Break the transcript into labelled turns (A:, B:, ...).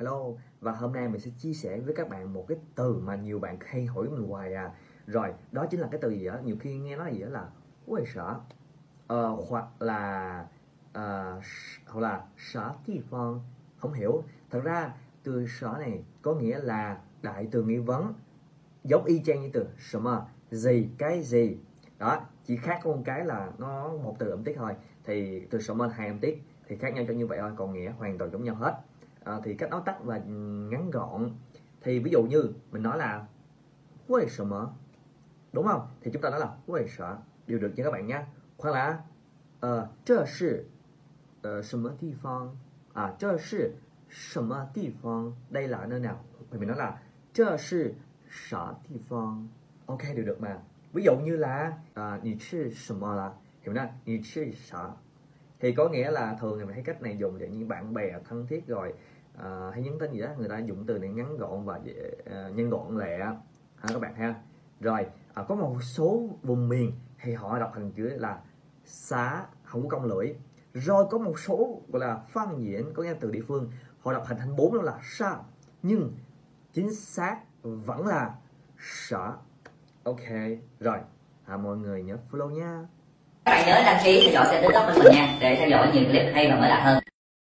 A: Hello và hôm nay mình sẽ chia sẻ với các bạn một cái từ mà nhiều bạn hay hỏi mình hoài à. Rồi đó chính là cái từ gì đó nhiều khi nghe nói gì đó là quê sở ờ, hoặc là uh, hoặc là sở thi phong không hiểu. Thật ra từ sở này có nghĩa là đại từ nghi vấn giống y chang như từ mà gì cái gì đó chỉ khác có một cái là nó một từ âm tiết thôi. Thì từ mà hai âm tiết thì khác nhau cho như vậy thôi còn nghĩa hoàn toàn giống nhau hết à, thì cách nói tắt và ngắn gọn thì ví dụ như mình nói là quê sở mở đúng không thì chúng ta nói là quê sở đều được nha các bạn nhé hoặc là ờ uh, 是呃什么地方啊这是什么地方 đây là nơi nào thì mình nói là 这是啥地方 ok đều được mà ví dụ như là à, 你吃什么啦 thì mình nói 你吃啥 Thì có nghĩa là thường thì mình thấy cách này dùng để những bạn bè thân thiết rồi à, hay nhắn tin gì đó người ta dùng từ này ngắn gọn và à, nhanh gọn lẹ. Ha các bạn ha? Rồi à, có một số vùng miền thì họ đọc thành chữ là xá không có công lưỡi. Rồi có một số gọi là phân diễn có nghe từ địa phương họ đọc thành thành bốn đó là sa. Nhưng chính xác vẫn là sở ok rồi à, mọi người nhớ follow nha
B: các bạn nhớ đăng ký theo dõi kênh tiktok của mình nha, để theo dõi nhiều clip hay và mới lạ hơn.